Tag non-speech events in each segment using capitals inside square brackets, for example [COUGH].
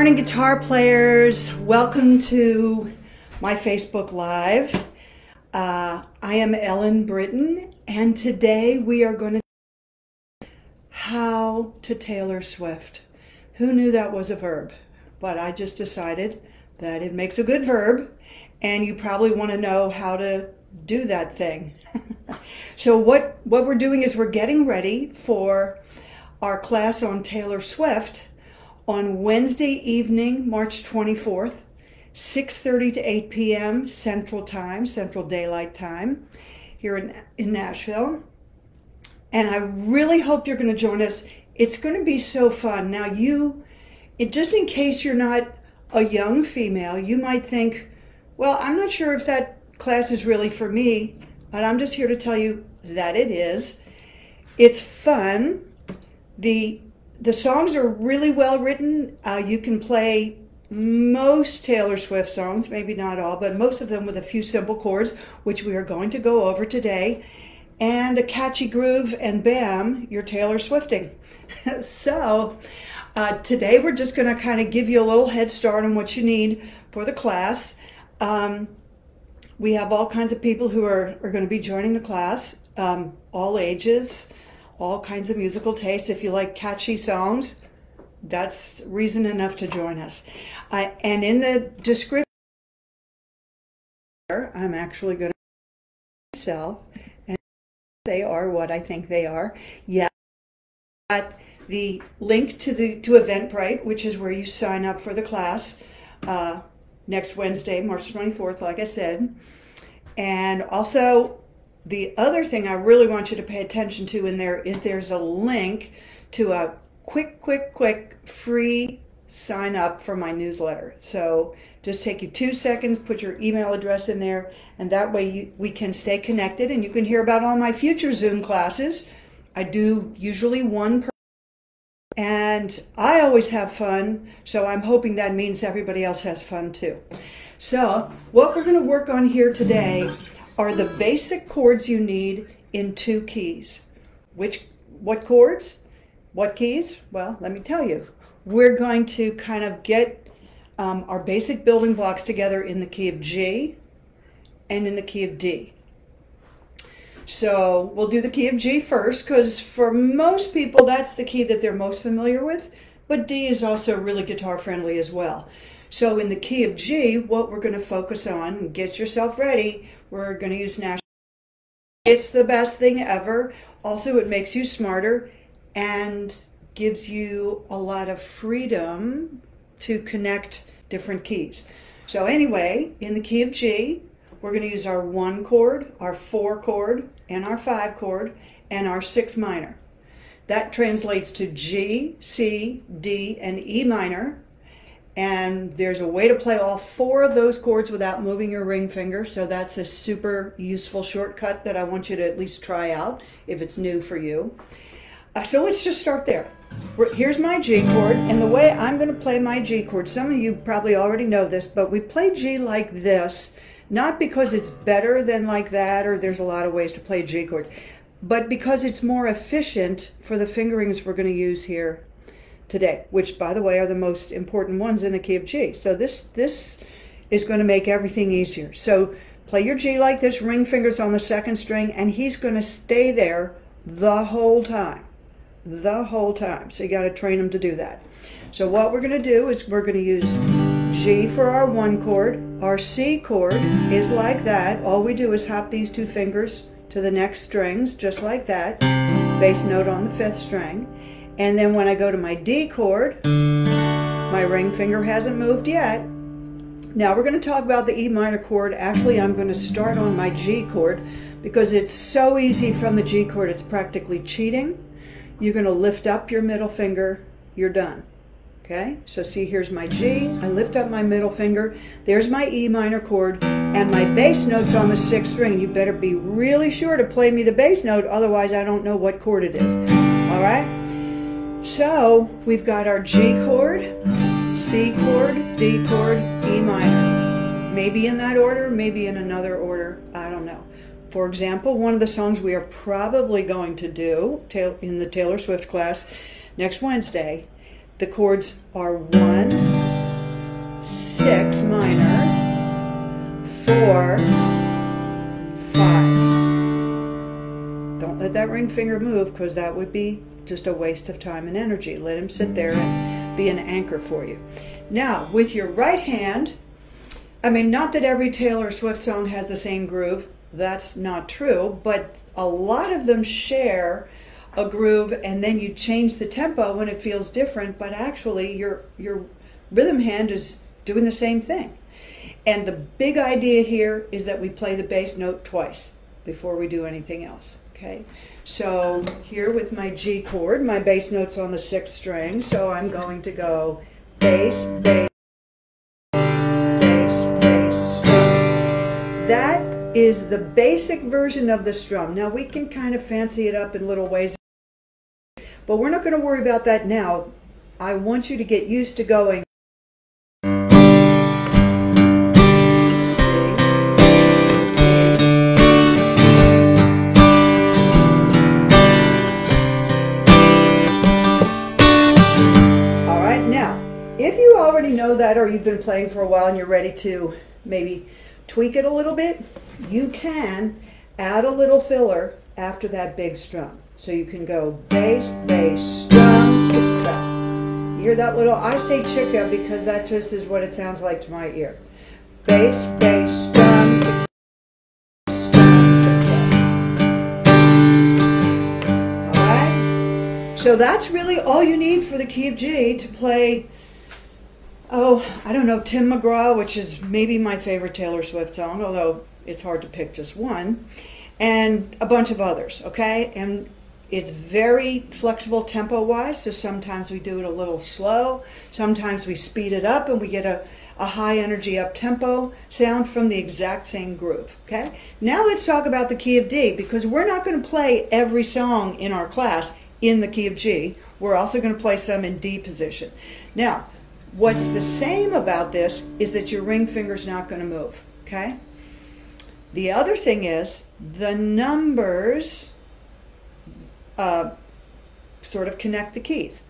morning, guitar players. Welcome to my Facebook Live. Uh, I am Ellen Britton, and today we are going to how to Taylor Swift. Who knew that was a verb? But I just decided that it makes a good verb, and you probably want to know how to do that thing. [LAUGHS] so what what we're doing is we're getting ready for our class on Taylor Swift on Wednesday evening, March 24th, 6:30 to 8 p.m. Central Time, Central Daylight Time, here in, in Nashville. And I really hope you're going to join us. It's going to be so fun. Now, you, it, just in case you're not a young female, you might think, well, I'm not sure if that class is really for me, but I'm just here to tell you that it is. It's fun. The the songs are really well written. Uh, you can play most Taylor Swift songs, maybe not all, but most of them with a few simple chords, which we are going to go over today, and a catchy groove, and bam, you're Taylor Swifting. [LAUGHS] so, uh, today we're just going to kind of give you a little head start on what you need for the class. Um, we have all kinds of people who are, are going to be joining the class, um, all ages all kinds of musical tastes. If you like catchy songs, that's reason enough to join us. I, and in the description, I'm actually going to sell, and they are what I think they are. Yeah, got the link to the to Eventbrite, which is where you sign up for the class uh, next Wednesday, March 24th, like I said, and also the other thing I really want you to pay attention to in there is there's a link to a quick, quick, quick free sign up for my newsletter. So just take you two seconds, put your email address in there, and that way you, we can stay connected and you can hear about all my future Zoom classes. I do usually one per and I always have fun, so I'm hoping that means everybody else has fun too. So, what we're going to work on here today are the basic chords you need in two keys. Which, what chords? What keys? Well, let me tell you. We're going to kind of get um, our basic building blocks together in the key of G and in the key of D. So we'll do the key of G first because for most people that's the key that they're most familiar with, but D is also really guitar friendly as well. So in the key of G, what we're going to focus on, get yourself ready, we're going to use Nash. It's the best thing ever. Also, it makes you smarter and gives you a lot of freedom to connect different keys. So anyway, in the key of G, we're going to use our one chord, our four chord, and our five chord, and our six minor. That translates to G, C, D, and E minor and there's a way to play all four of those chords without moving your ring finger. So that's a super useful shortcut that i want you to at least try out if it's new for you. Uh, so let's just start there. Here's my g chord and the way i'm going to play my g chord some of you probably already know this but we play g like this not because it's better than like that or there's a lot of ways to play g chord but because it's more efficient for the fingerings we're going to use here today, which by the way are the most important ones in the key of G. So this this is going to make everything easier. So play your G like this, ring fingers on the second string, and he's going to stay there the whole time. The whole time. So you got to train him to do that. So what we're going to do is we're going to use G for our one chord. Our C chord is like that. All we do is hop these two fingers to the next strings, just like that. Bass note on the fifth string. And then when I go to my D chord, my ring finger hasn't moved yet. Now we're going to talk about the E minor chord. Actually, I'm going to start on my G chord because it's so easy from the G chord, it's practically cheating. You're going to lift up your middle finger, you're done. Okay, so see here's my G, I lift up my middle finger, there's my E minor chord, and my bass note's on the sixth string. You better be really sure to play me the bass note, otherwise I don't know what chord it is. All right? So we've got our G chord, C chord, D chord, E minor. Maybe in that order, maybe in another order, I don't know. For example, one of the songs we are probably going to do in the Taylor Swift class next Wednesday, the chords are one, six minor, four, five. Don't let that ring finger move because that would be just a waste of time and energy. Let him sit there and be an anchor for you. Now, with your right hand, I mean, not that every Taylor Swift song has the same groove. That's not true, but a lot of them share a groove and then you change the tempo when it feels different, but actually your your rhythm hand is doing the same thing. And the big idea here is that we play the bass note twice before we do anything else. Okay, so here with my G chord, my bass note's on the sixth string, so I'm going to go bass, bass, bass, bass, strum. That is the basic version of the strum. Now we can kind of fancy it up in little ways, but we're not going to worry about that now. I want you to get used to going. Know that or you've been playing for a while and you're ready to maybe tweak it a little bit, you can add a little filler after that big strum. So you can go bass, bass, strum. You hear that little, I say chicka because that just is what it sounds like to my ear. Bass, bass, strum, chicka. So that's really all you need for the key of G to play oh, I don't know, Tim McGraw, which is maybe my favorite Taylor Swift song, although it's hard to pick just one, and a bunch of others, okay? And it's very flexible tempo wise, so sometimes we do it a little slow, sometimes we speed it up and we get a, a high energy up tempo sound from the exact same groove, okay? Now let's talk about the key of D because we're not going to play every song in our class in the key of G. We're also going to play some in D position. Now, What's the same about this is that your ring finger's not going to move, okay? The other thing is the numbers uh, sort of connect the keys.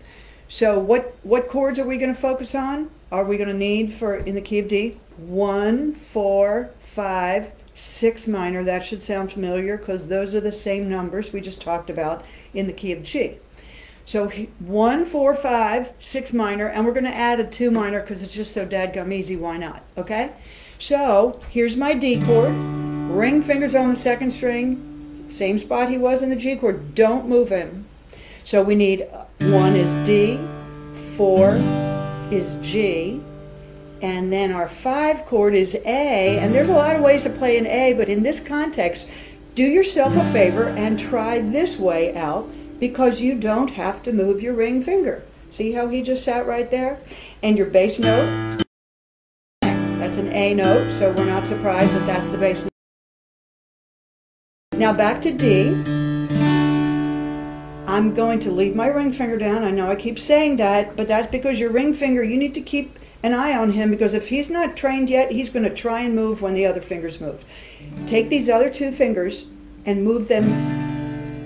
So what, what chords are we going to focus on? Are we going to need for in the key of D? One, four, five, six minor. That should sound familiar because those are the same numbers we just talked about in the key of G. So one, four, five, six minor, and we're going to add a two minor because it's just so dadgum easy. Why not? Okay. So here's my D chord. Ring fingers on the second string, same spot he was in the G chord. Don't move him. So we need uh, one is D, four is G, and then our five chord is A. And there's a lot of ways to play an A, but in this context, do yourself a favor and try this way out because you don't have to move your ring finger. See how he just sat right there? And your bass note, that's an A note, so we're not surprised that that's the bass note. Now back to D. I'm going to leave my ring finger down. I know I keep saying that, but that's because your ring finger, you need to keep an eye on him because if he's not trained yet, he's going to try and move when the other fingers move. Take these other two fingers and move them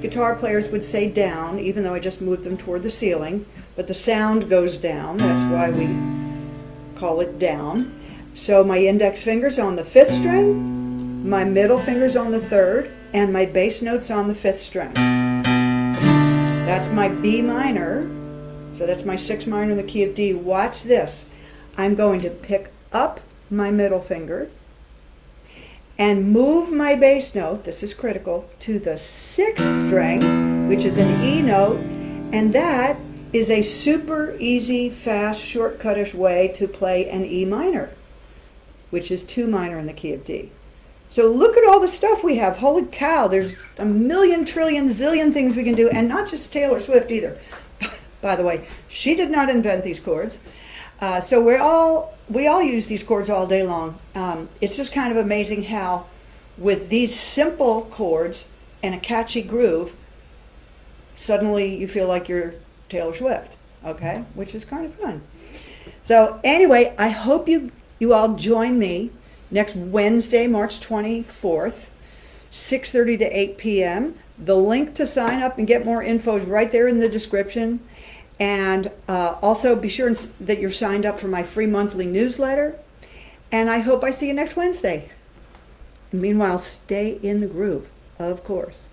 guitar players would say down, even though I just moved them toward the ceiling, but the sound goes down. That's why we call it down. So my index finger's on the fifth string, my middle finger's on the third, and my bass note's on the fifth string. That's my B minor. So that's my six minor in the key of D. Watch this. I'm going to pick up my middle finger and move my bass note, this is critical, to the sixth string, which is an E note, and that is a super easy, fast, shortcutish way to play an E minor, which is two minor in the key of D. So look at all the stuff we have. Holy cow, there's a million, trillion, zillion things we can do, and not just Taylor Swift either. [LAUGHS] By the way, she did not invent these chords. Uh, so we all we all use these chords all day long. Um, it's just kind of amazing how, with these simple chords and a catchy groove, suddenly you feel like you're Taylor Swift. Okay, which is kind of fun. So anyway, I hope you you all join me next Wednesday, March 24th, 6:30 to 8 p.m. The link to sign up and get more info is right there in the description. And uh, also be sure that you're signed up for my free monthly newsletter. And I hope I see you next Wednesday. Meanwhile, stay in the groove, of course.